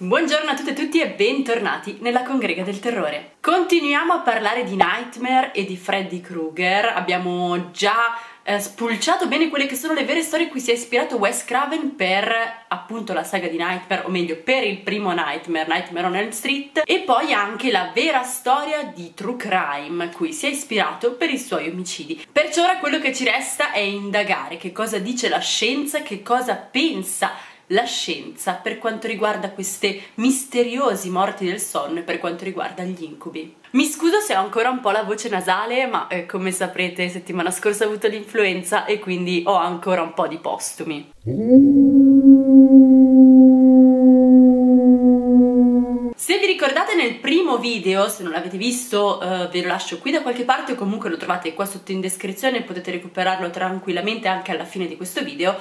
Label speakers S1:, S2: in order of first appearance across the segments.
S1: Buongiorno a tutte e tutti e bentornati nella Congrega del Terrore. Continuiamo a parlare di Nightmare e di Freddy Krueger. Abbiamo già eh, spulciato bene quelle che sono le vere storie a cui si è ispirato Wes Craven per appunto la saga di Nightmare, o meglio per il primo Nightmare, Nightmare on Elm Street, e poi anche la vera storia di True Crime cui si è ispirato per i suoi omicidi. Perciò ora quello che ci resta è indagare che cosa dice la scienza, che cosa pensa la scienza per quanto riguarda queste misteriosi morti del sonno e per quanto riguarda gli incubi. Mi scuso se ho ancora un po' la voce nasale, ma eh, come saprete settimana scorsa ho avuto l'influenza e quindi ho ancora un po' di postumi. Se vi ricordate nel primo video, se non l'avete visto uh, ve lo lascio qui da qualche parte o comunque lo trovate qua sotto in descrizione, potete recuperarlo tranquillamente anche alla fine di questo video,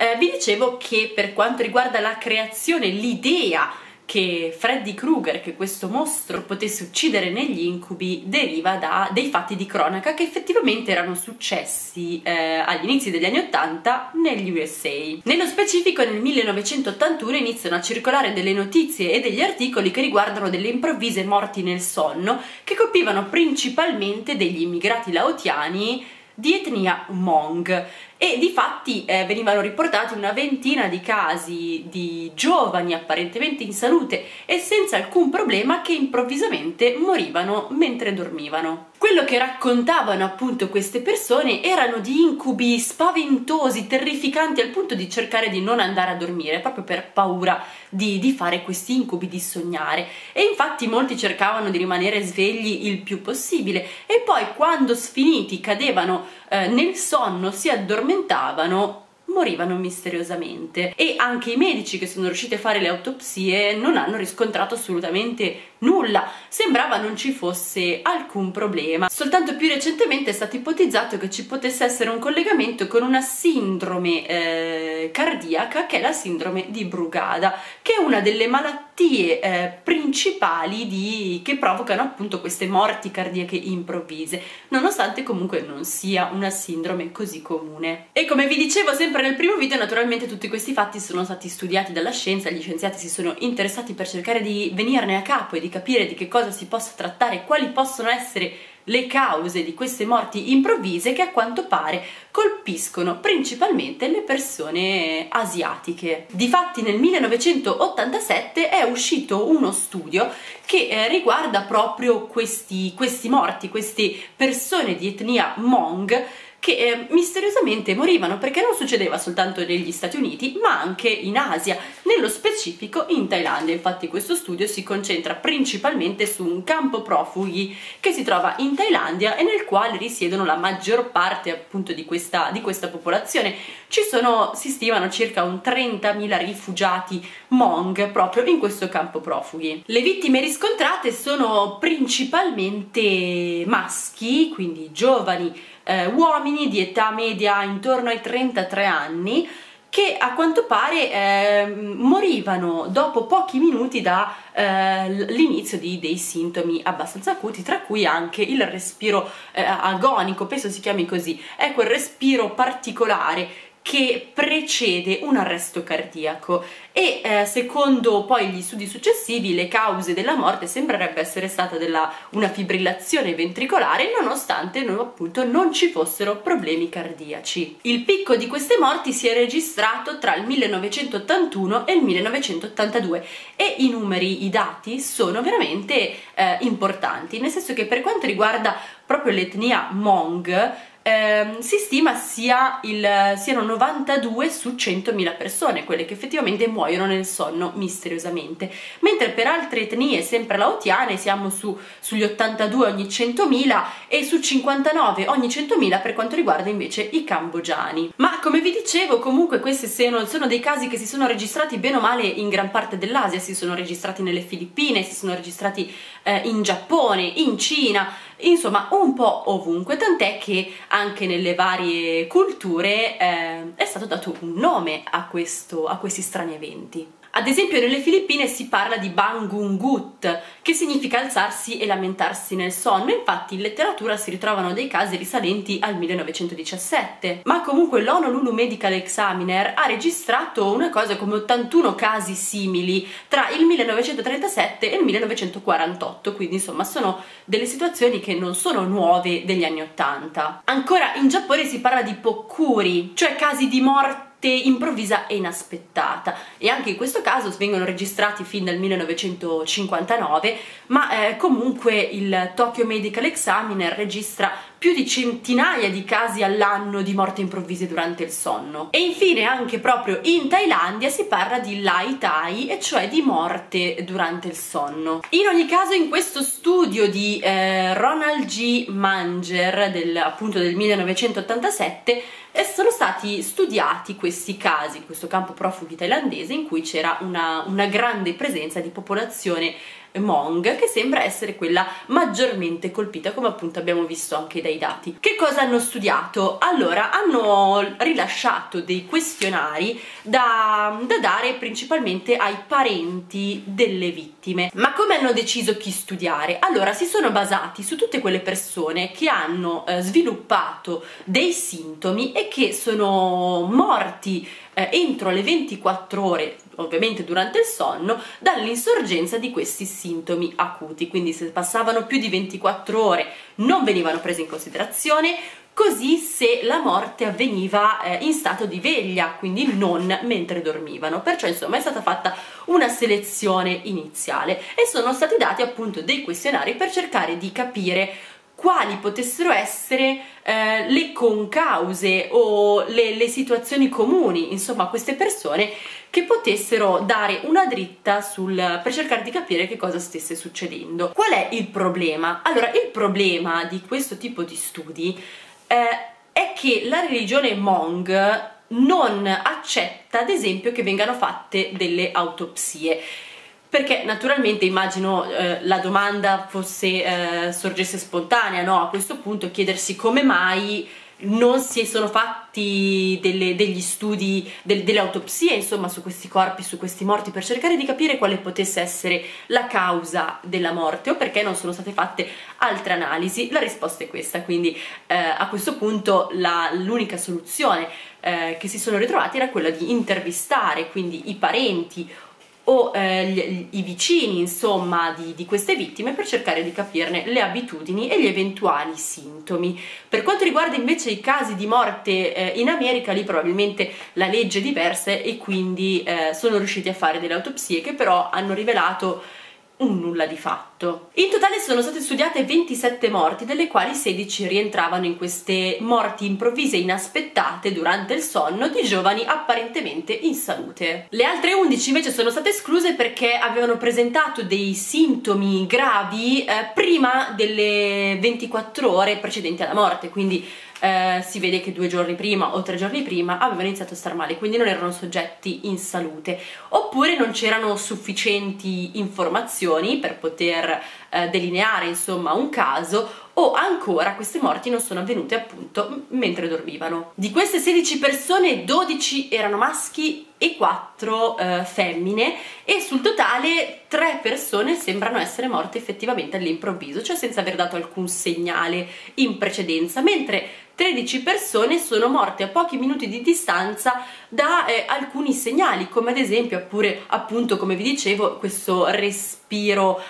S1: eh, vi dicevo che per quanto riguarda la creazione, l'idea che Freddy Krueger, che questo mostro potesse uccidere negli incubi, deriva da dei fatti di cronaca che effettivamente erano successi eh, agli inizi degli anni 80 negli USA. Nello specifico nel 1981 iniziano a circolare delle notizie e degli articoli che riguardano delle improvvise morti nel sonno che colpivano principalmente degli immigrati laotiani di etnia Hmong e di fatti eh, venivano riportati una ventina di casi di giovani apparentemente in salute e senza alcun problema che improvvisamente morivano mentre dormivano. Quello che raccontavano appunto queste persone erano di incubi spaventosi, terrificanti al punto di cercare di non andare a dormire proprio per paura di, di fare questi incubi, di sognare e infatti molti cercavano di rimanere svegli il più possibile e poi quando sfiniti cadevano eh, nel sonno si addormentavano addormentavano morivano misteriosamente. E anche i medici che sono riusciti a fare le autopsie non hanno riscontrato assolutamente nulla, sembrava non ci fosse alcun problema. Soltanto più recentemente è stato ipotizzato che ci potesse essere un collegamento con una sindrome eh, cardiaca che è la sindrome di Brugada, che è una delle malattie eh, principali di, che provocano appunto queste morti cardiache improvvise, nonostante comunque non sia una sindrome così comune. E come vi dicevo sempre nel primo video, naturalmente tutti questi fatti sono stati studiati dalla scienza, gli scienziati si sono interessati per cercare di venirne a capo e di capire di che cosa si possa trattare, quali possono essere le cause di queste morti improvvise che a quanto pare colpiscono principalmente le persone asiatiche. Difatti nel 1987 è uscito uno studio che eh, riguarda proprio questi, questi morti, queste persone di etnia Hmong che eh, misteriosamente morivano perché non succedeva soltanto negli Stati Uniti ma anche in Asia, nello specifico in Thailandia. Infatti questo studio si concentra principalmente su un campo profughi che si trova in Thailandia e nel quale risiedono la maggior parte appunto di questa, di questa popolazione. Ci sono, si stimano circa un 30.000 rifugiati Hmong proprio in questo campo profughi. Le vittime riscontrate sono principalmente maschi, quindi giovani eh, uomini di età media intorno ai 33 anni che a quanto pare eh, morivano dopo pochi minuti dall'inizio eh, dei sintomi abbastanza acuti, tra cui anche il respiro eh, agonico, penso si chiami così, è quel respiro particolare che precede un arresto cardiaco e eh, secondo poi gli studi successivi le cause della morte sembrerebbe essere stata della, una fibrillazione ventricolare nonostante no, appunto non ci fossero problemi cardiaci. Il picco di queste morti si è registrato tra il 1981 e il 1982 e i numeri, i dati sono veramente eh, importanti, nel senso che per quanto riguarda proprio l'etnia Hmong ehm, si stima sia il, siano 92 su 100.000 persone quelle che effettivamente muoiono nel sonno misteriosamente, mentre per altre etnie, sempre laotiane, siamo su, sugli 82 ogni 100.000 e su 59 ogni 100.000 per quanto riguarda invece i cambogiani. Ma come vi dicevo, comunque questi sono, sono dei casi che si sono registrati bene o male in gran parte dell'Asia, si sono registrati nelle Filippine, si sono registrati eh, in Giappone, in Cina, insomma un po' ovunque, tant'è che anche nelle varie culture eh, è stato dato un nome a, questo, a questi strani eventi. Ad esempio nelle Filippine si parla di bangungut, che significa alzarsi e lamentarsi nel sonno, infatti in letteratura si ritrovano dei casi risalenti al 1917. Ma comunque l'Honolulu Medical Examiner ha registrato una cosa come 81 casi simili tra il 1937 e il 1948, quindi insomma sono delle situazioni che non sono nuove degli anni 80. Ancora in Giappone si parla di pokkuri, cioè casi di morte improvvisa e inaspettata. E anche in questo caso vengono registrati fin dal 1959 ma eh, comunque il Tokyo Medical Examiner registra più di centinaia di casi all'anno di morte improvvise durante il sonno. E infine anche proprio in Thailandia si parla di Lai Tai, e cioè di morte durante il sonno. In ogni caso in questo studio di eh, Ronald G. Manger, del, appunto del 1987, eh, sono stati studiati questi casi, questo campo profughi thailandese in cui c'era una, una grande presenza di popolazione Hmong che sembra essere quella maggiormente colpita come appunto abbiamo visto anche dai dati. Che cosa hanno studiato? Allora hanno rilasciato dei questionari da, da dare principalmente ai parenti delle vittime. Ma come hanno deciso chi studiare? Allora si sono basati su tutte quelle persone che hanno eh, sviluppato dei sintomi e che sono morti eh, entro le 24 ore ovviamente durante il sonno, dall'insorgenza di questi sintomi acuti. Quindi se passavano più di 24 ore non venivano prese in considerazione, così se la morte avveniva eh, in stato di veglia, quindi non mentre dormivano. Perciò insomma è stata fatta una selezione iniziale e sono stati dati appunto dei questionari per cercare di capire quali potessero essere eh, le concause o le, le, situazioni comuni, insomma queste persone che potessero dare una dritta sul, per cercare di capire che cosa stesse succedendo. Qual è il problema? Allora, il problema di questo tipo di studi eh, è che la religione Hmong non accetta ad esempio che vengano fatte delle autopsie perché naturalmente immagino eh, la domanda fosse, eh, sorgesse spontanea, no? A questo punto chiedersi come mai non si sono fatti delle, degli studi, del, delle autopsie insomma su questi corpi, su questi morti per cercare di capire quale potesse essere la causa della morte o perché non sono state fatte altre analisi. La risposta è questa, quindi eh, a questo punto l'unica soluzione eh, che si sono ritrovati era quella di intervistare quindi i parenti o eh, gli, i vicini insomma di, di, queste vittime per cercare di capirne le abitudini e gli eventuali sintomi. Per quanto riguarda invece i casi di morte eh, in America, lì probabilmente la legge è diversa e quindi eh, sono riusciti a fare delle autopsie che però hanno rivelato un nulla di fatto. In totale sono state studiate 27 morti, delle quali 16 rientravano in queste morti improvvise e inaspettate durante il sonno di giovani apparentemente in salute. Le altre 11 invece sono state escluse perché avevano presentato dei sintomi gravi eh, prima delle 24 ore precedenti alla morte, quindi eh, si vede che due giorni prima o tre giorni prima avevano iniziato a star male, quindi non erano soggetti in salute, oppure non c'erano sufficienti informazioni per poter eh, delineare insomma un caso o ancora queste morti non sono avvenute appunto mentre dormivano. Di queste 16 persone 12 erano maschi e 4 eh, femmine e sul totale 3 persone sembrano essere morte effettivamente all'improvviso, cioè senza aver dato alcun segnale in precedenza, mentre 13 persone sono morte a pochi minuti di distanza da eh, alcuni segnali, come ad esempio appure, appunto come vi dicevo questo respiro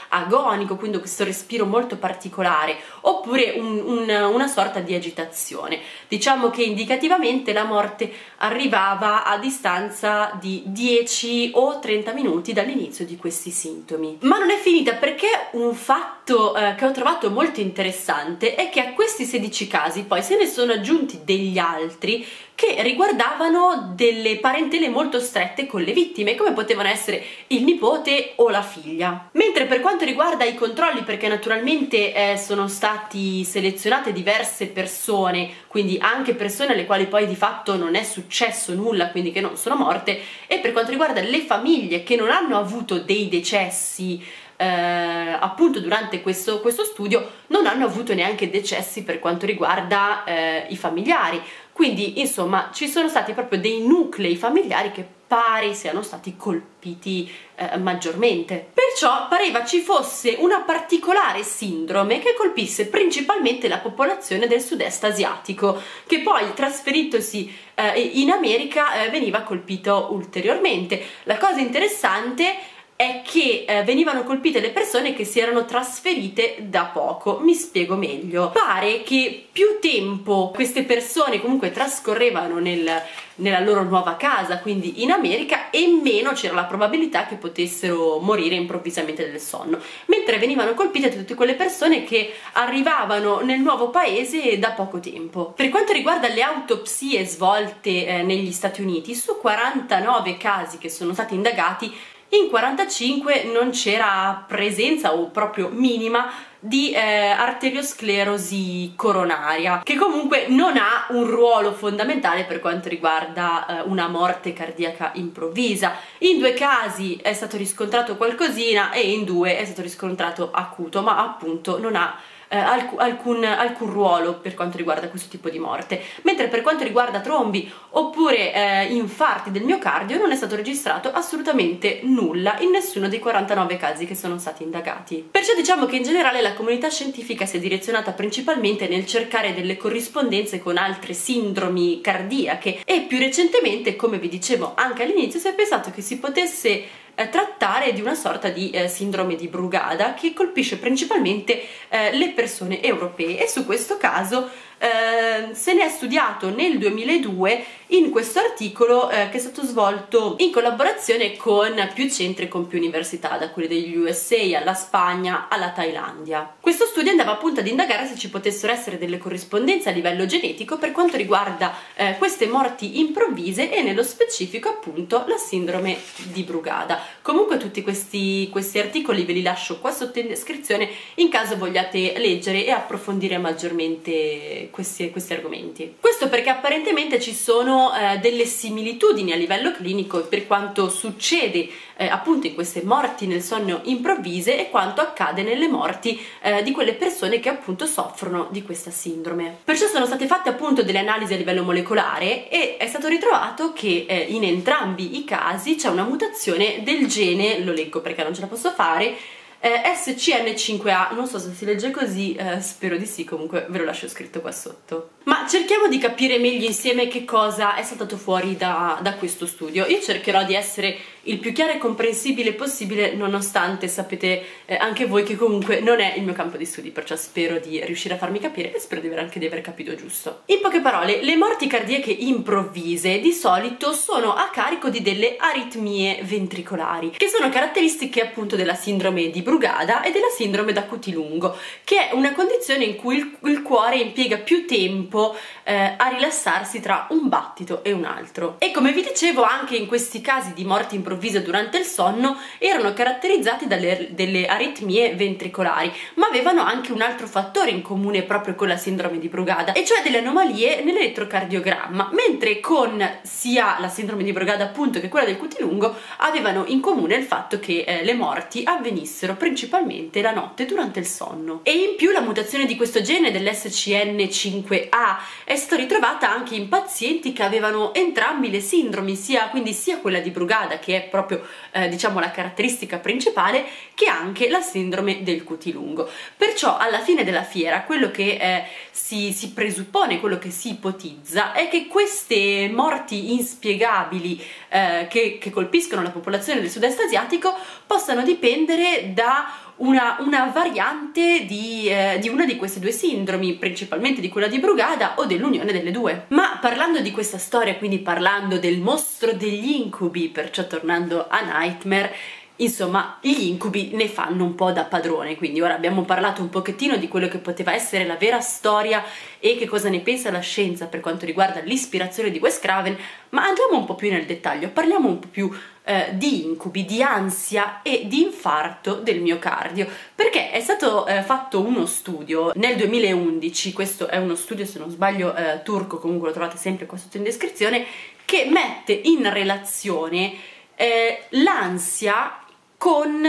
S1: agonico, quindi questo respiro molto particolare, oppure un, un, una sorta di agitazione. Diciamo che indicativamente la morte arrivava a distanza di 10 o 30 minuti dall'inizio di questi sintomi. Ma non è finita perché un fatto eh, che ho trovato molto interessante è che a questi 16 casi poi se ne sono aggiunti degli altri che riguardavano delle parentele molto strette con le vittime, come potevano essere il nipote o la figlia. Mentre per quanto riguarda i controlli, perché naturalmente eh, sono stati selezionate diverse persone, quindi anche persone alle quali poi di fatto non è successo nulla, quindi che non sono morte, e per quanto riguarda le famiglie che non hanno avuto dei decessi eh, appunto durante questo, questo, studio non hanno avuto neanche decessi per quanto riguarda eh, i familiari, quindi insomma ci sono stati proprio dei nuclei familiari che pare siano stati colpiti eh, maggiormente. Perciò pareva ci fosse una particolare sindrome che colpisse principalmente la popolazione del sud-est asiatico, che poi trasferitosi eh, in America eh, veniva colpito ulteriormente. La cosa interessante è che eh, venivano colpite le persone che si erano trasferite da poco. Mi spiego meglio. Pare che più tempo queste persone comunque trascorrevano nel, nella loro nuova casa, quindi in America, e meno c'era la probabilità che potessero morire improvvisamente del sonno. Mentre venivano colpite tutte quelle persone che arrivavano nel nuovo paese da poco tempo. Per quanto riguarda le autopsie svolte eh, negli Stati Uniti, su 49 casi che sono stati indagati, in 45 non c'era presenza o proprio minima di eh, arteriosclerosi coronaria, che comunque non ha un ruolo fondamentale per quanto riguarda eh, una morte cardiaca improvvisa. In due casi è stato riscontrato qualcosina e in due è stato riscontrato acuto, ma appunto non ha eh, alcun, alcun, ruolo per quanto riguarda questo tipo di morte, mentre per quanto riguarda trombi oppure eh, infarti del miocardio non è stato registrato assolutamente nulla in nessuno dei 49 casi che sono stati indagati. Perciò diciamo che in generale la comunità scientifica si è direzionata principalmente nel cercare delle corrispondenze con altre sindromi cardiache e più recentemente, come vi dicevo anche all'inizio, si è pensato che si potesse trattare di una sorta di eh, sindrome di Brugada che colpisce principalmente eh, le persone europee. E su questo caso eh, se ne è studiato nel 2002 in questo articolo eh, che è stato svolto in collaborazione con più centri e con più università, da quelli degli USA alla Spagna alla Thailandia. Questo studio andava appunto ad indagare se ci potessero essere delle corrispondenze a livello genetico per quanto riguarda eh, queste morti improvvise e nello specifico appunto la sindrome di Brugada. Comunque tutti questi, questi articoli ve li lascio qua sotto in descrizione in caso vogliate leggere e approfondire maggiormente questi, questi argomenti. Questo perché apparentemente ci sono eh, delle similitudini a livello clinico per quanto succede eh, appunto in queste morti nel sonno improvvise e quanto accade nelle morti eh, di quelle persone che appunto soffrono di questa sindrome. Perciò sono state fatte appunto delle analisi a livello molecolare e è stato ritrovato che eh, in entrambi i casi c'è una mutazione del gene, lo leggo perché non ce la posso fare, eh, SCN5A, non so se si legge così, eh, spero di sì, comunque ve lo lascio scritto qua sotto. Ma cerchiamo di capire meglio insieme che cosa è saltato fuori da, da questo studio. Io cercherò di essere il più chiaro e comprensibile possibile, nonostante sapete eh, anche voi che comunque non è il mio campo di studi, perciò spero di riuscire a farmi capire e spero di aver anche di aver capito giusto. In poche parole, le morti cardiache improvvise di solito sono a carico di delle aritmie ventricolari, che sono caratteristiche appunto della sindrome di Brugada e della sindrome da cuti lungo, che è una condizione in cui il, il cuore impiega più tempo eh, a rilassarsi tra un battito e un altro. E come vi dicevo, anche in questi casi di improvvise improvvisa durante il sonno erano caratterizzati dalle delle aritmie ventricolari, ma avevano anche un altro fattore in comune proprio con la sindrome di Brugada, e cioè delle anomalie nell'elettrocardiogramma, mentre con sia la sindrome di Brugada appunto che quella del cutilungo avevano in comune il fatto che eh, le morti avvenissero principalmente la notte durante il sonno. E in più la mutazione di questo gene dell'SCN5A è stata ritrovata anche in pazienti che avevano entrambi le sindromi, sia quindi sia quella di Brugada che è proprio eh, diciamo la caratteristica principale, che anche la sindrome del cutilungo. Perciò alla fine della fiera quello che eh, si, si, presuppone, quello che si ipotizza è che queste morti inspiegabili eh, che, che colpiscono la popolazione del sud-est asiatico possano dipendere da una, una variante di, eh, di, una di queste due sindromi, principalmente di quella di Brugada o dell'unione delle due. Ma parlando di questa storia, quindi parlando del mostro degli incubi, perciò tornando a Nightmare, Insomma, gli incubi ne fanno un po' da padrone, quindi ora abbiamo parlato un pochettino di quello che poteva essere la vera storia e che cosa ne pensa la scienza per quanto riguarda l'ispirazione di Wes Craven, ma andiamo un po' più nel dettaglio, parliamo un po' più eh, di incubi, di ansia e di infarto del miocardio, perché è stato eh, fatto uno studio nel 2011, questo è uno studio se non sbaglio eh, turco, comunque lo trovate sempre qua sotto in descrizione, che mette in relazione eh, l'ansia con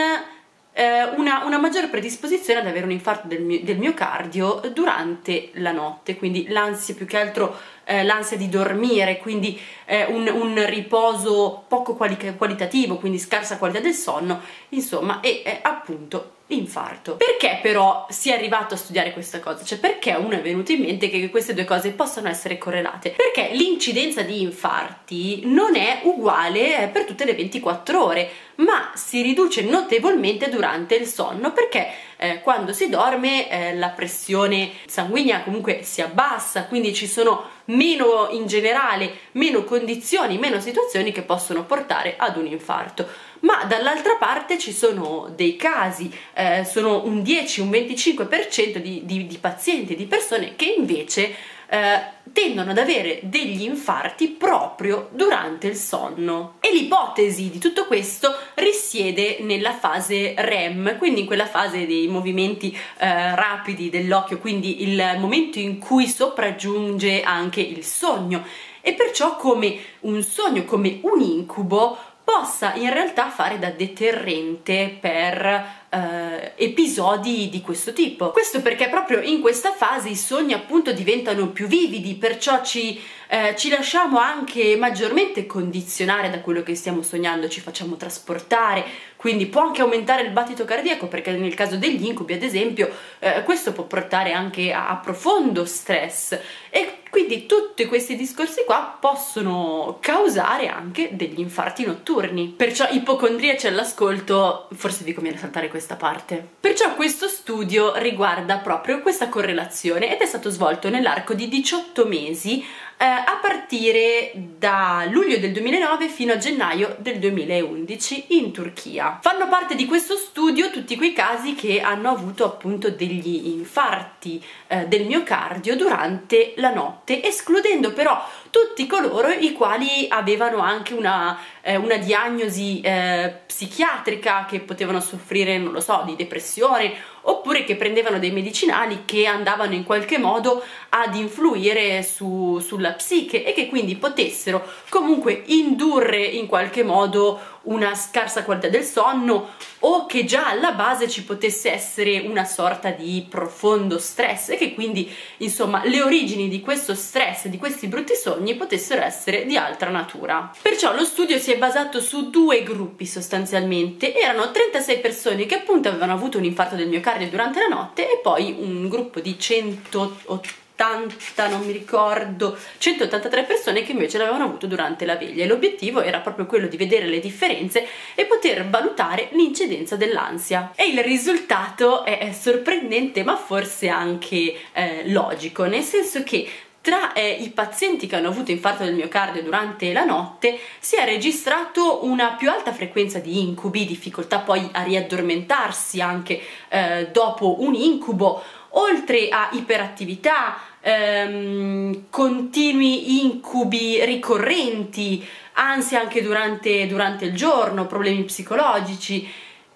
S1: eh, una, una, maggiore predisposizione ad avere un infarto del, mio, del miocardio durante la notte, quindi l'ansia più che altro eh, l'ansia di dormire, quindi eh, un, un, riposo poco quali qualitativo, quindi scarsa qualità del sonno, insomma, e eh, appunto infarto. Perché però si è arrivato a studiare questa cosa? Cioè perché uno è venuto in mente che queste due cose possano essere correlate? Perché l'incidenza di infarti non è uguale per tutte le 24 ore, ma si riduce notevolmente durante il sonno perché eh, quando si dorme eh, la pressione sanguigna comunque si abbassa, quindi ci sono meno in generale, meno condizioni, meno situazioni che possono portare ad un infarto. Ma dall'altra parte ci sono dei casi, eh, sono un 10, un 25% di, di, di pazienti, di persone che invece eh, tendono ad avere degli infarti proprio durante il sonno. E l'ipotesi di tutto questo risiede nella fase REM, quindi in quella fase dei movimenti eh, rapidi dell'occhio, quindi il momento in cui sopraggiunge anche il sogno. E perciò come un sogno, come un incubo, possa in realtà fare da deterrente per eh, episodi di questo tipo. Questo perché proprio in questa fase i sogni appunto diventano più vividi, perciò ci, eh, ci lasciamo anche maggiormente condizionare da quello che stiamo sognando, ci facciamo trasportare, quindi può anche aumentare il battito cardiaco perché nel caso degli incubi ad esempio eh, questo può portare anche a, a profondo stress e quindi tutti questi discorsi qua possono causare anche degli infarti notturni. Perciò ipocondriaci all'ascolto, forse vi conviene saltare questa parte. Perciò questo studio riguarda proprio questa correlazione ed è stato svolto nell'arco di 18 mesi eh, a partire da luglio del 2009 fino a gennaio del 2011 in Turchia. Fanno parte di questo studio tutti quei casi che hanno avuto appunto degli infarti eh, del miocardio durante la notte, escludendo però tutti coloro i quali avevano anche una, eh, una diagnosi eh, psichiatrica che potevano soffrire, non lo so, di depressione oppure che prendevano dei medicinali che andavano in qualche modo ad influire su, sulla psiche e che quindi potessero comunque indurre in qualche modo una scarsa qualità del sonno o che già alla base ci potesse essere una sorta di profondo stress e che quindi insomma le origini di questo stress, di questi brutti sogni potessero essere di altra natura. Perciò lo studio si è basato su due gruppi sostanzialmente, erano 36 persone che appunto avevano avuto un infarto del miocardio durante la notte e poi un gruppo di 180 180, non mi ricordo, 183 persone che invece l'avevano avuto durante la veglia l'obiettivo era proprio quello di vedere le differenze e poter valutare l'incidenza dell'ansia. E il risultato è sorprendente ma forse anche eh, logico, nel senso che tra eh, i pazienti che hanno avuto infarto del miocardio durante la notte si è registrato una più alta frequenza di incubi, difficoltà poi a riaddormentarsi anche eh, dopo un incubo, oltre a iperattività, ehm, continui incubi ricorrenti, ansia anche durante, durante il giorno, problemi psicologici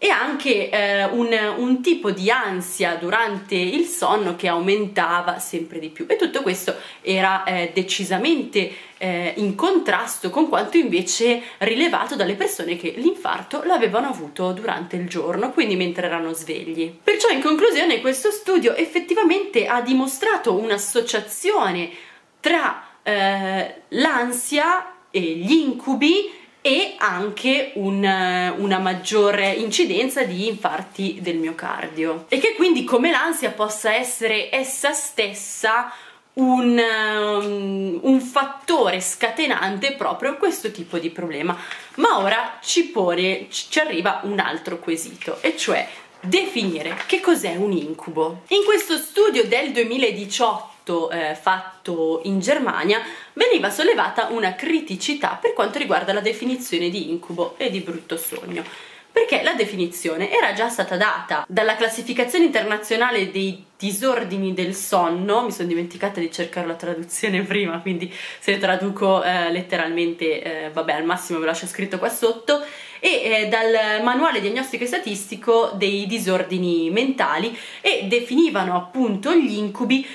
S1: e anche eh, un, un, tipo di ansia durante il sonno che aumentava sempre di più e tutto questo era eh, decisamente eh, in contrasto con quanto invece rilevato dalle persone che l'infarto l'avevano avuto durante il giorno, quindi mentre erano svegli. Perciò in conclusione questo studio effettivamente ha dimostrato un'associazione tra eh, l'ansia e gli incubi e anche un, una maggiore incidenza di infarti del miocardio. E che quindi come l'ansia possa essere essa stessa un, um, un, fattore scatenante proprio questo tipo di problema. Ma ora ci pone ci arriva un altro quesito e cioè definire che cos'è un incubo. In questo studio del 2018 fatto, eh, fatto in Germania veniva sollevata una criticità per quanto riguarda la definizione di incubo e di brutto sogno. Perché la definizione era già stata data dalla classificazione internazionale dei disordini del sonno, mi sono dimenticata di cercare la traduzione prima, quindi se traduco eh, letteralmente, eh, vabbè, al massimo ve lo lascio scritto qua sotto, e eh, dal manuale diagnostico e statistico dei disordini mentali e definivano appunto gli incubi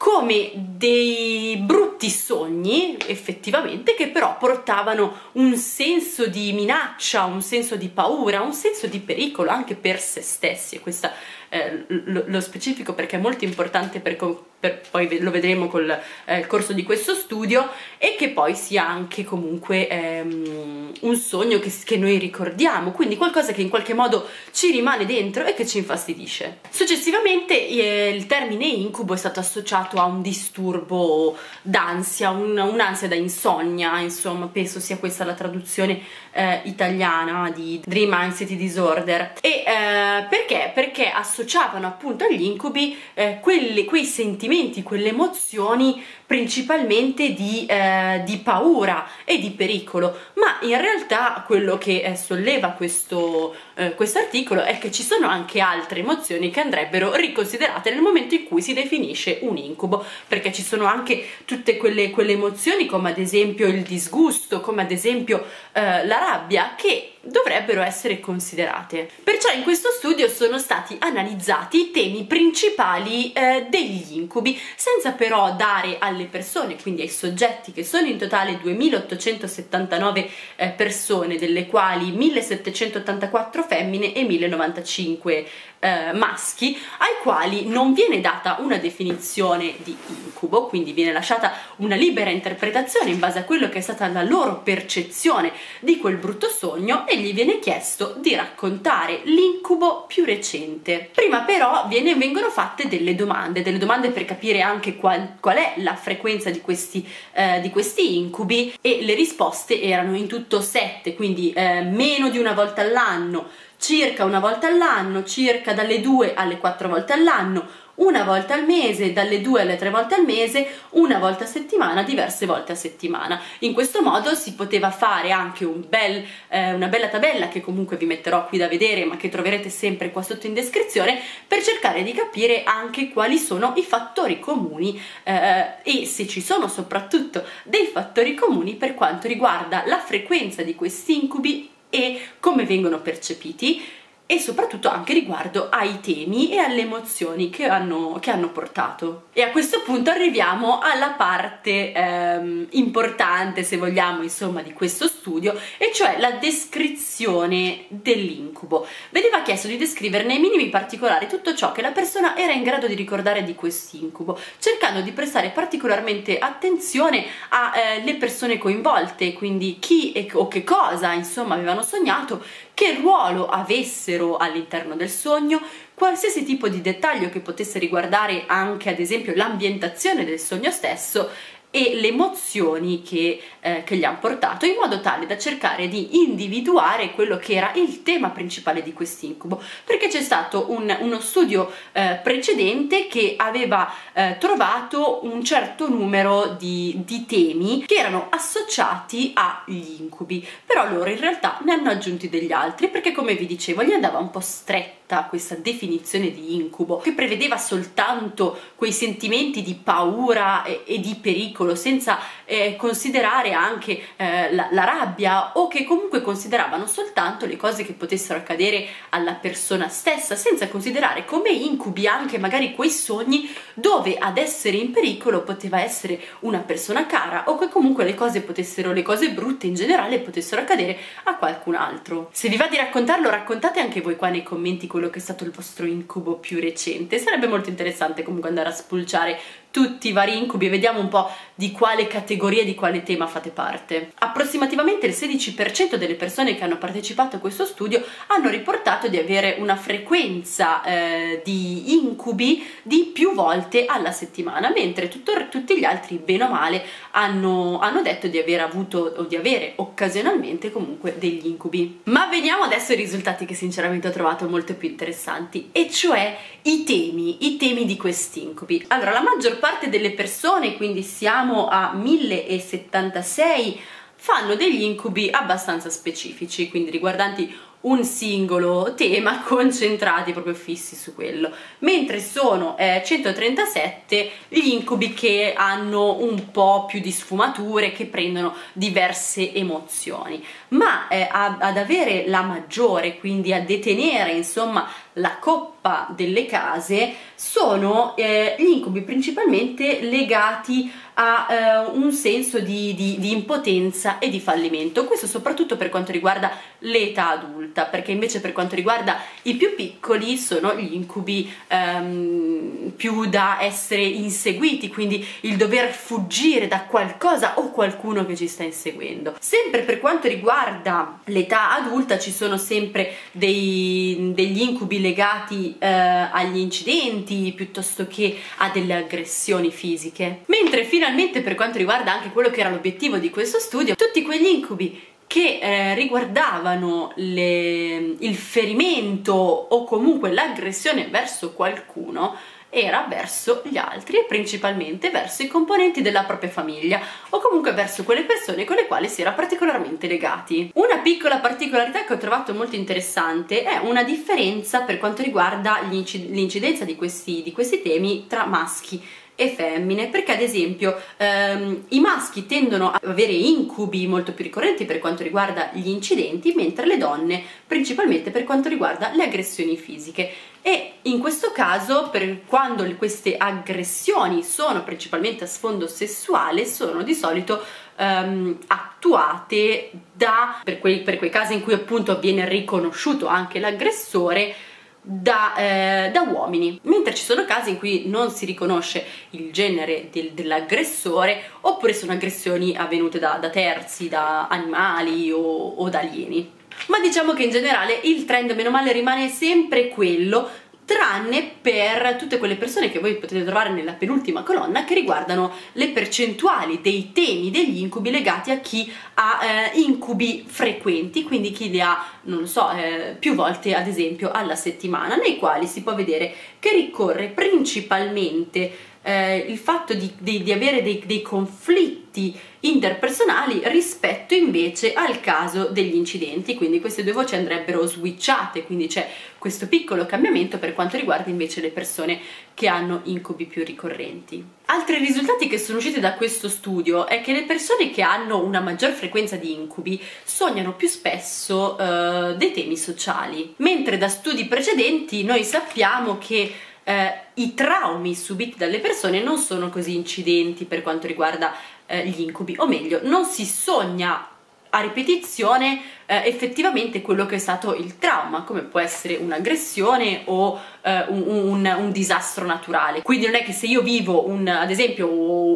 S1: come dei brutti sogni effettivamente che però portavano un senso di minaccia, un senso di paura, un senso di pericolo anche per se stessi. E questo eh, lo, lo, specifico perché è molto importante per per, poi lo vedremo col eh, corso di questo studio, e che poi sia anche comunque ehm, un sogno che, che, noi ricordiamo, quindi qualcosa che in qualche modo ci rimane dentro e che ci infastidisce. Successivamente eh, il termine incubo è stato associato a un disturbo d'ansia, un, un'ansia da insonnia, insomma, penso sia questa la traduzione eh, italiana di Dream Anxiety Disorder. E eh, perché? Perché associavano appunto agli incubi eh, quelli, quei sentimenti, quelle emozioni principalmente di, eh, di, paura e di pericolo, ma in realtà quello che eh, solleva questo eh, articolo è che ci sono anche altre emozioni che andrebbero riconsiderate nel momento in cui si definisce un incubo, perché ci sono anche tutte quelle, quelle emozioni come ad esempio il disgusto, come ad esempio eh, la rabbia, che dovrebbero essere considerate. Perciò in questo studio sono stati analizzati i temi principali eh, degli incubi, senza però dare alle persone, quindi ai soggetti, che sono in totale 2879 eh, persone, delle quali 1784 femmine e 1095 eh, maschi ai quali non viene data una definizione di incubo, quindi viene lasciata una libera interpretazione in base a quello che è stata la loro percezione di quel brutto sogno e gli viene chiesto di raccontare l'incubo più recente. Prima però viene, vengono fatte delle domande, delle domande per capire anche qual, qual è la frequenza di questi, eh, di questi, incubi e le risposte erano in tutto sette, quindi eh, meno di una volta all'anno, circa una volta all'anno, circa dalle 2 alle 4 volte all'anno, una volta al mese, dalle 2 alle 3 volte al mese, una volta a settimana, diverse volte a settimana. In questo modo si poteva fare anche un bel, eh, una bella tabella che comunque vi metterò qui da vedere ma che troverete sempre qua sotto in descrizione per cercare di capire anche quali sono i fattori comuni eh, e se ci sono soprattutto dei fattori comuni per quanto riguarda la frequenza di questi incubi e come vengono percepiti e soprattutto anche riguardo ai temi e alle emozioni che hanno, che hanno portato. E a questo punto arriviamo alla parte ehm, importante, se vogliamo, insomma, di questo studio, e cioè la descrizione dell'incubo. Veniva chiesto di descrivere nei minimi particolari tutto ciò che la persona era in grado di ricordare di quest'incubo, cercando di prestare particolarmente attenzione alle eh, persone coinvolte, quindi chi e, o che cosa, insomma, avevano sognato, che ruolo avessero all'interno del sogno, qualsiasi tipo di dettaglio che potesse riguardare anche ad esempio l'ambientazione del sogno stesso e le emozioni che, eh, che gli hanno portato in modo tale da cercare di individuare quello che era il tema principale di quest'incubo. Perché c'è stato un, uno studio eh, precedente che aveva eh, trovato un certo numero di, di, temi che erano associati agli incubi però loro in realtà ne hanno aggiunti degli altri perché come vi dicevo gli andava un po' stretto questa definizione di incubo che prevedeva soltanto quei sentimenti di paura e, e di pericolo senza eh, considerare anche eh, la, la rabbia o che comunque consideravano soltanto le cose che potessero accadere alla persona stessa senza considerare come incubi anche magari quei sogni dove ad essere in pericolo poteva essere una persona cara o che comunque le cose potessero le cose brutte in generale potessero accadere a qualcun altro. Se vi va di raccontarlo raccontate anche voi qua nei commenti quello che è stato il vostro incubo più recente. Sarebbe molto interessante comunque andare a spulciare tutti i vari incubi e vediamo un po' di quale categoria, di quale tema fate parte. Approssimativamente il 16% delle persone che hanno partecipato a questo studio hanno riportato di avere una frequenza eh, di incubi di più volte alla settimana, mentre tutto, tutti gli altri, bene o male, hanno, hanno detto di aver avuto o di avere occasionalmente comunque degli incubi. Ma veniamo adesso ai risultati che sinceramente ho trovato molto più interessanti, e cioè i temi, i temi di questi incubi. Allora, la maggior parte delle persone, quindi siamo a 1076, fanno degli incubi abbastanza specifici, quindi riguardanti un singolo tema concentrati proprio fissi su quello. Mentre sono eh, 137 gli incubi che hanno un po' più di sfumature che prendono diverse emozioni. Ma eh, ad avere la maggiore quindi a detenere insomma la coppa delle case sono eh, gli incubi principalmente legati a eh, un senso di, di, di, impotenza e di fallimento, questo soprattutto per quanto riguarda l'età adulta, perché invece per quanto riguarda i più piccoli sono gli incubi ehm, più da essere inseguiti, quindi il dover fuggire da qualcosa o qualcuno che ci sta inseguendo. Sempre per quanto riguarda l'età adulta ci sono sempre dei, degli incubi legati eh, agli incidenti piuttosto che a delle aggressioni fisiche, mentre finalmente per quanto riguarda anche quello che era l'obiettivo di questo studio, tutti quegli incubi che eh, riguardavano le, il ferimento o comunque l'aggressione verso qualcuno era verso gli altri e principalmente verso i componenti della propria famiglia o comunque verso quelle persone con le quali si era particolarmente legati. Una piccola particolarità che ho trovato molto interessante è una differenza per quanto riguarda l'incidenza di questi, di questi temi tra maschi e femmine perché ad esempio ehm, i maschi tendono a avere incubi molto più ricorrenti per quanto riguarda gli incidenti mentre le donne principalmente per quanto riguarda le aggressioni fisiche. E in questo caso per quando queste aggressioni sono principalmente a sfondo sessuale sono di solito ehm, attuate da per quei, per quei casi in cui appunto viene riconosciuto anche l'aggressore da, eh, da, uomini, mentre ci sono casi in cui non si riconosce il genere del, dell'aggressore oppure sono aggressioni avvenute da, da terzi, da animali o, o da alieni. Ma diciamo che in generale il trend meno male rimane sempre quello tranne per tutte quelle persone che voi potete trovare nella penultima colonna che riguardano le percentuali dei temi degli incubi legati a chi ha eh, incubi frequenti, quindi chi li ha, non so, eh, più volte ad esempio alla settimana, nei quali si può vedere che ricorre principalmente eh, il fatto di, di, di avere dei, dei, conflitti interpersonali rispetto invece al caso degli incidenti, quindi queste due voci andrebbero switchate, quindi c'è questo piccolo cambiamento per quanto riguarda invece le persone che hanno incubi più ricorrenti. Altri risultati che sono usciti da questo studio è che le persone che hanno una maggior frequenza di incubi sognano più spesso eh, dei temi sociali, mentre da studi precedenti noi sappiamo che eh, i traumi subiti dalle persone non sono così incidenti per quanto riguarda eh, gli incubi, o meglio, non si sogna a ripetizione eh, effettivamente quello che è stato il trauma, come può essere un'aggressione o eh, un, un, un, disastro naturale. Quindi non è che se io vivo un, ad esempio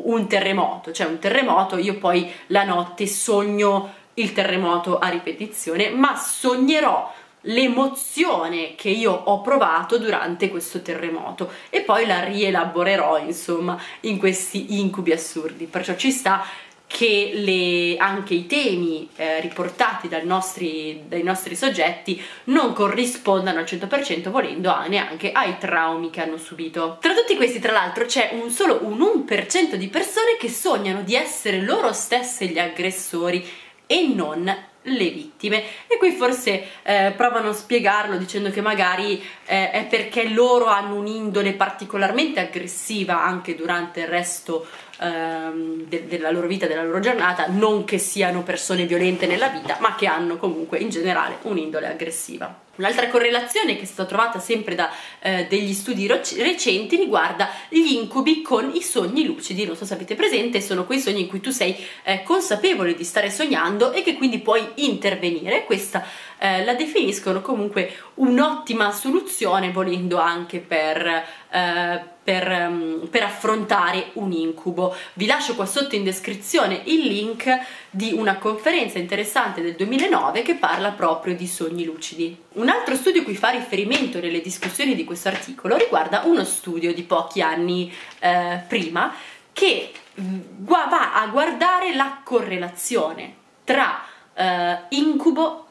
S1: un terremoto, cioè un terremoto, io poi la notte sogno il terremoto a ripetizione, ma sognerò l'emozione che io ho provato durante questo terremoto e poi la rielaborerò insomma in questi incubi assurdi perciò ci sta che le, anche i temi eh, riportati dai nostri, dai nostri, soggetti non corrispondano al 100% volendo neanche ai traumi che hanno subito. Tra tutti questi tra l'altro c'è un solo un 1% di persone che sognano di essere loro stesse gli aggressori e non le vittime. E qui forse eh, provano a spiegarlo dicendo che magari eh, è perché loro hanno un'indole particolarmente aggressiva anche durante il resto ehm, de della loro vita, della loro giornata, non che siano persone violente nella vita, ma che hanno comunque in generale un'indole aggressiva. Un'altra correlazione che è stata trovata sempre da eh, degli studi recenti riguarda gli incubi con i sogni lucidi. Non so se avete presente, sono quei sogni in cui tu sei eh, consapevole di stare sognando e che quindi puoi intervenire. Questa eh, la definiscono comunque un'ottima soluzione, volendo anche per eh, per, um, per, affrontare un incubo. Vi lascio qua sotto in descrizione il link di una conferenza interessante del 2009 che parla proprio di sogni lucidi. Un altro studio cui fa riferimento nelle discussioni di questo articolo riguarda uno studio di pochi anni eh, prima che va a guardare la correlazione tra eh, incubo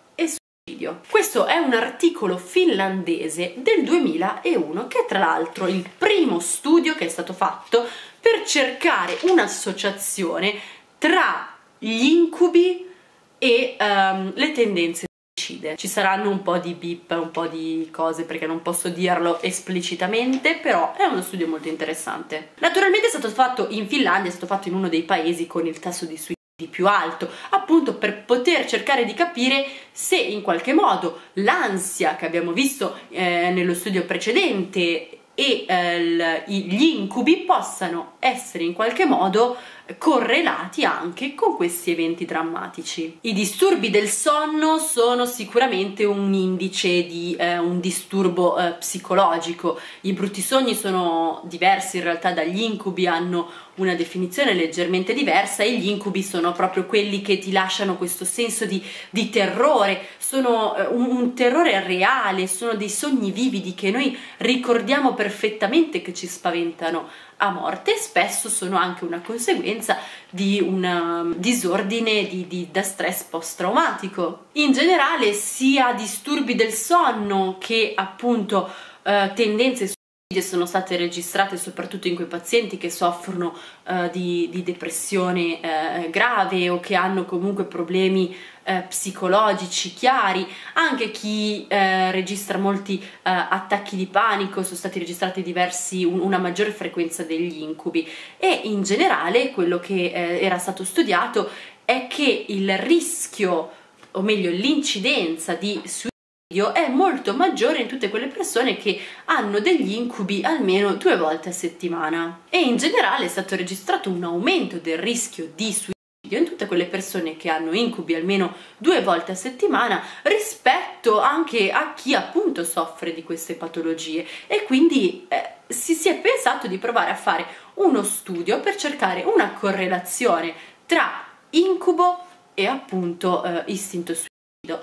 S1: questo è un articolo finlandese del 2001 che è tra l'altro il primo studio che è stato fatto per cercare un'associazione tra gli incubi e um, le tendenze suicide. Ci saranno un po' di bip, un po' di cose perché non posso dirlo esplicitamente, però è uno studio molto interessante. Naturalmente è stato fatto in Finlandia, è stato fatto in uno dei paesi con il tasso di suicidio di più alto, appunto per poter cercare di capire se in qualche modo l'ansia che abbiamo visto eh, nello studio precedente e eh, gli incubi possano essere in qualche modo correlati anche con questi eventi drammatici. I disturbi del sonno sono sicuramente un indice di eh, un disturbo eh, psicologico. I brutti sogni sono diversi in realtà dagli incubi, hanno una definizione leggermente diversa e gli incubi sono proprio quelli che ti lasciano questo senso di, di terrore, sono eh, un, un terrore reale, sono dei sogni vividi che noi ricordiamo perfettamente che ci spaventano a morte spesso sono anche una conseguenza di un um, disordine di, di, da stress post-traumatico. In generale sia disturbi del sonno che appunto eh, tendenze sono state registrate soprattutto in quei pazienti che soffrono uh, di, di, depressione uh, grave o che hanno comunque problemi uh, psicologici chiari, anche chi registra molti attacchi di panico, sono stati registrati diversi, un, una maggiore frequenza degli incubi. E in generale quello che era stato studiato è che il rischio o meglio l'incidenza di suicidio è molto maggiore in tutte quelle persone che hanno degli incubi almeno due volte a settimana. E in generale è stato registrato un aumento del rischio di suicidio in tutte quelle persone che hanno incubi almeno due volte a settimana rispetto anche a chi appunto soffre di queste patologie. E quindi eh, si, si è pensato di provare a fare uno studio per cercare una correlazione tra incubo e appunto eh, istinto suicidio.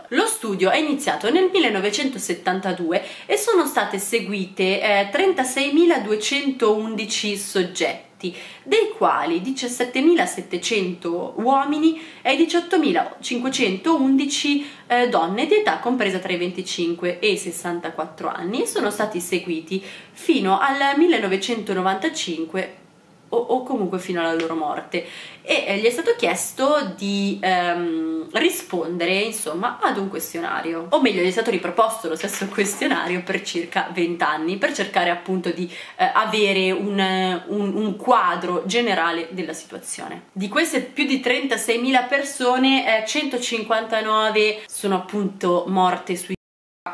S1: Lo studio è iniziato nel 1972 e sono state seguite eh, 36.211 soggetti, dei quali 17.700 uomini e 18.511 eh, donne di età compresa tra i 25 e i 64 anni e sono stati seguiti fino al 1995 o, o, comunque fino alla loro morte. E eh, gli è stato chiesto di ehm, rispondere insomma ad un questionario. O meglio gli è stato riproposto lo stesso questionario per circa 20 anni per cercare appunto di eh, avere un, un, un, quadro generale della situazione. Di queste più di 36.000 persone eh, 159 sono appunto morte sui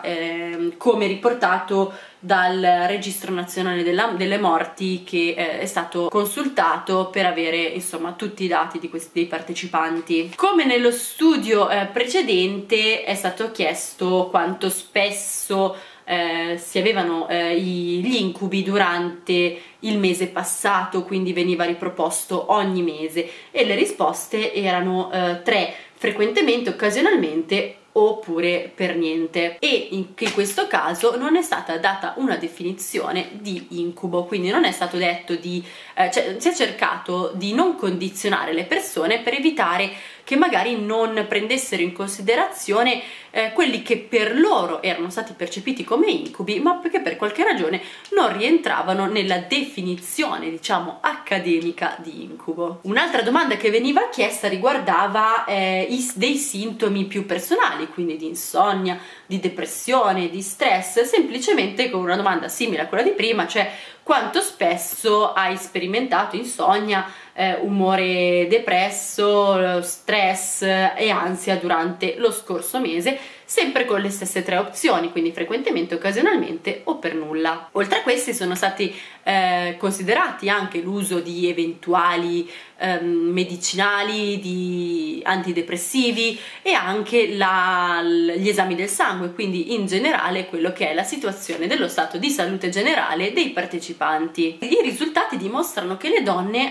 S1: eh, come riportato dal registro nazionale della, delle morti che eh, è stato consultato per avere insomma tutti i dati questi, dei partecipanti. Come nello studio eh, precedente è stato chiesto quanto spesso eh, si avevano eh, gli incubi durante il mese passato, quindi veniva riproposto ogni mese e le risposte erano eh, tre, frequentemente, occasionalmente oppure per niente. E in questo caso non è stata data una definizione di incubo quindi non è stato detto di eh, cioè si è cercato di non condizionare le persone per evitare che magari non prendessero in considerazione eh, quelli che per loro erano stati percepiti come incubi, ma perché per qualche ragione non rientravano nella definizione, diciamo, accademica di incubo. Un'altra domanda che veniva chiesta riguardava eh, i, dei sintomi più personali, quindi di insonnia, di depressione, di stress, semplicemente con una domanda simile a quella di prima, cioè quanto spesso hai sperimentato insonnia, eh, umore depresso, stress e ansia durante lo scorso mese, sempre con le stesse tre opzioni, quindi frequentemente, occasionalmente o per nulla. Oltre a questi sono stati eh, considerati anche l'uso di eventuali ehm, medicinali, di antidepressivi e anche la, gli esami del sangue, quindi in generale quello che è la situazione dello stato di salute generale dei partecipanti. I risultati dimostrano che le donne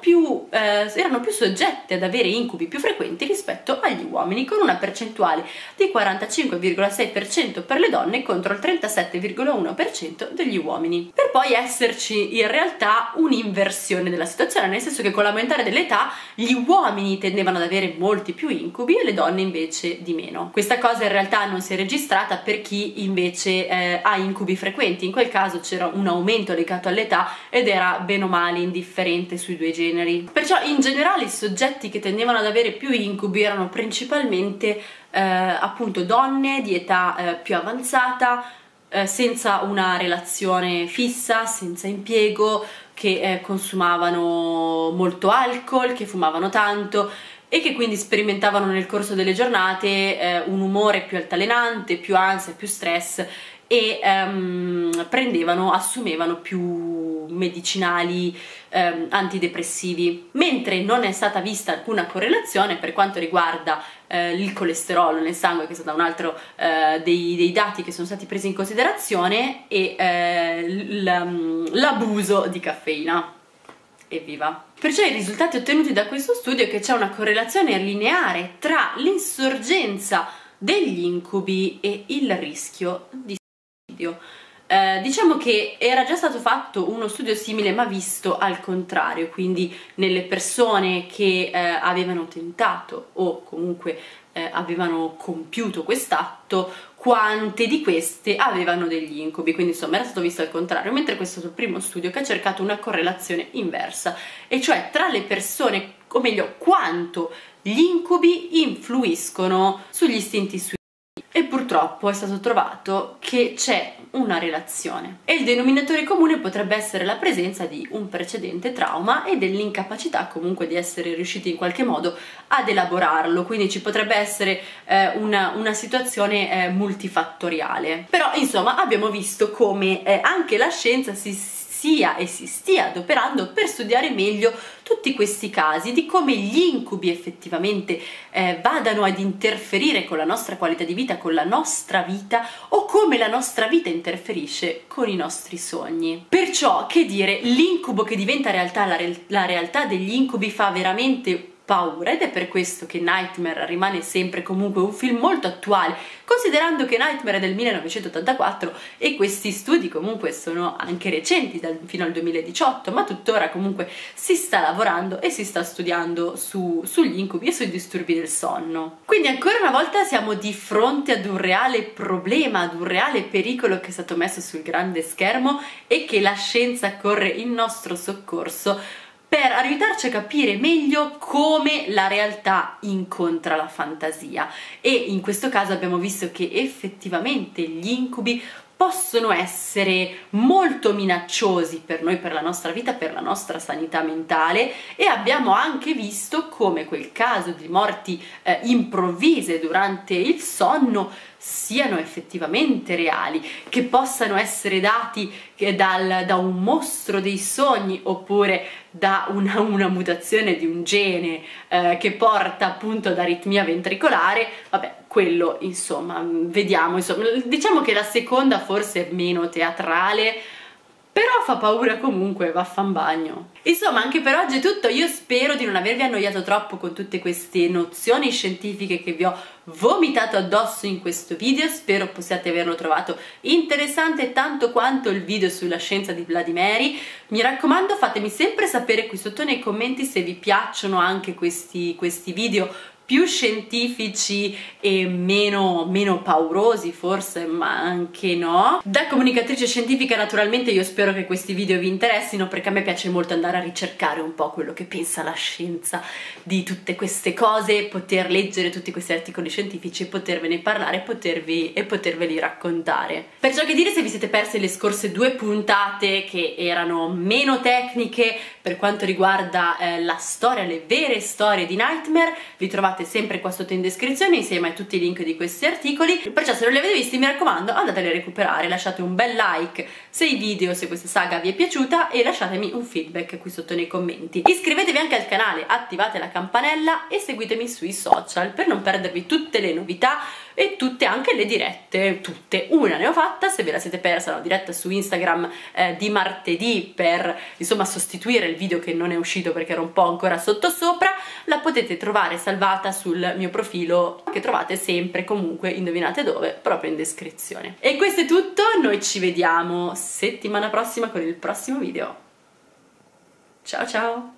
S1: più, eh, erano più soggette ad avere incubi più frequenti rispetto agli uomini, con una percentuale di 45,6% per le donne contro il 37,1% degli uomini. Per poi esserci in realtà un'inversione della situazione, nel senso che con l'aumento aumentare dell'età gli uomini tendevano ad avere molti più incubi e le donne invece di meno. Questa cosa in realtà non si è registrata per chi invece eh, ha incubi frequenti, in quel caso c'era un aumento legato all'età ed era bene o male indifferente sui due generi. Perciò in generale i soggetti che tendevano ad avere più incubi erano principalmente eh, appunto donne di età eh, più avanzata, eh, senza una relazione fissa, senza impiego, che eh, consumavano molto alcol, che fumavano tanto e che quindi sperimentavano nel corso delle giornate eh, un umore più altalenante, più ansia, più stress e um, prendevano, assumevano più medicinali um, antidepressivi, mentre non è stata vista alcuna correlazione per quanto riguarda uh, il colesterolo nel sangue, che è stato un altro uh, dei, dei, dati che sono stati presi in considerazione, e uh, l'abuso di caffeina. Evviva! Perciò i risultati ottenuti da questo studio è che c'è una correlazione lineare tra l'insorgenza degli incubi e il rischio di suicidio. Eh, diciamo che era già stato fatto uno studio simile ma visto al contrario, quindi nelle persone che eh, avevano tentato o comunque eh, avevano compiuto quest'atto, quante di queste avevano degli incubi, quindi insomma era stato visto al contrario, mentre questo è il primo studio che ha cercato una correlazione inversa, e cioè tra le persone, o meglio quanto gli incubi influiscono sugli istinti e purtroppo è stato trovato che c'è una relazione. E il denominatore comune potrebbe essere la presenza di un precedente trauma e dell'incapacità comunque di essere riusciti in qualche modo ad elaborarlo. Quindi ci potrebbe essere eh, una, una, situazione eh, multifattoriale. Però insomma abbiamo visto come eh, anche la scienza si sia e si stia adoperando per studiare meglio tutti questi casi, di come gli incubi effettivamente eh, vadano ad interferire con la nostra qualità di vita, con la nostra vita o come la nostra vita interferisce con i nostri sogni. Perciò, che dire, l'incubo che diventa realtà, la, re- la realtà degli incubi fa veramente paura ed è per questo che Nightmare rimane sempre comunque un film molto attuale, considerando che Nightmare è del 1984 e questi studi comunque sono anche recenti, dal, fino al 2018, ma tuttora comunque si sta lavorando e si sta studiando su, sugli incubi e sui disturbi del sonno. Quindi ancora una volta siamo di fronte ad un reale problema, ad un reale pericolo che è stato messo sul grande schermo e che la scienza corre in nostro soccorso per aiutarci a capire meglio come la realtà incontra la fantasia. E in questo caso abbiamo visto che effettivamente gli incubi possono essere molto minacciosi per noi, per la nostra vita, per la nostra sanità mentale e abbiamo anche visto come quel caso di morti eh, improvvise durante il sonno siano effettivamente reali, che possano essere dati dal, da un mostro dei sogni oppure da una, una mutazione di un gene eh, che porta appunto ad aritmia ventricolare, vabbè, quello insomma, vediamo, insomma, diciamo che la seconda forse è meno teatrale, però fa paura comunque, vaffanbagno. Insomma, anche per oggi è tutto, io spero di non avervi annoiato troppo con tutte queste nozioni scientifiche che vi ho vomitato addosso in questo video, spero possiate averlo trovato interessante tanto quanto il video sulla scienza di Vladimiri. Mi raccomando fatemi sempre sapere qui sotto nei commenti se vi piacciono anche questi, questi video più scientifici e meno, meno paurosi forse, ma anche no. Da comunicatrice scientifica naturalmente io spero che questi video vi interessino perché a me piace molto andare a ricercare un po' quello che pensa la scienza di tutte queste cose, poter leggere tutti questi articoli scientifici, potervene parlare potervi, e poterveli raccontare. Perciò che dire se vi siete persi le scorse due puntate che erano meno tecniche per quanto riguarda eh, la storia, le vere storie di Nightmare, vi trovate trovate sempre qua sotto in descrizione insieme a tutti i link di questi articoli. Perciò se non li avete visti mi raccomando andateli a recuperare lasciate un bel like se i video, se questa saga vi è piaciuta e lasciatemi un feedback qui sotto nei commenti. Iscrivetevi anche al canale, attivate la campanella e seguitemi sui social per non perdervi tutte le novità e tutte anche le dirette, tutte, una ne ho fatta, se ve la siete persa la diretta su Instagram eh, di martedì per insomma sostituire il video che non è uscito perché era un po' ancora sotto sopra, la potete trovare salvata sul mio profilo che trovate sempre comunque, indovinate dove, proprio in descrizione. E questo è tutto, noi ci vediamo settimana prossima con il prossimo video. Ciao ciao!